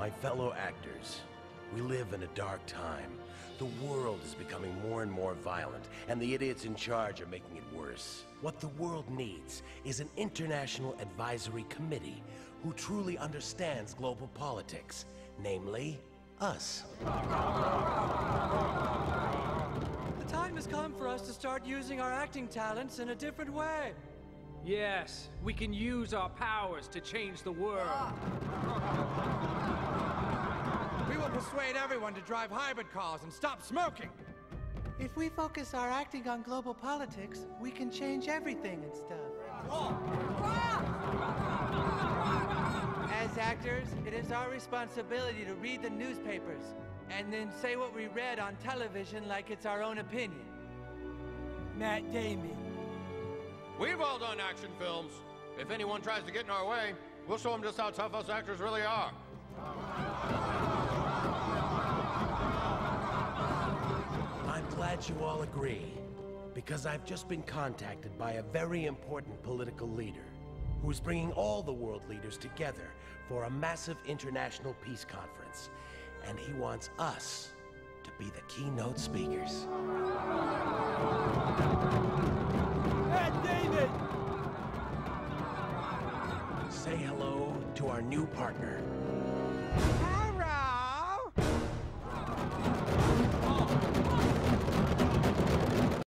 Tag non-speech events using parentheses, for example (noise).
My fellow actors, we live in a dark time. The world is becoming more and more violent, and the idiots in charge are making it worse. What the world needs is an international advisory committee who truly understands global politics, namely, us. The time has come for us to start using our acting talents in a different way. Yes, we can use our powers to change the world. (laughs) We will persuade everyone to drive hybrid cars and stop smoking. If we focus our acting on global politics, we can change everything and stuff. As actors, it is our responsibility to read the newspapers and then say what we read on television like it's our own opinion. Matt Damon. We've all done action films. If anyone tries to get in our way, we'll show them just how tough us actors really are. I'm glad you all agree, because I've just been contacted by a very important political leader who's bringing all the world leaders together for a massive international peace conference. And he wants us to be the keynote speakers. to our new partner.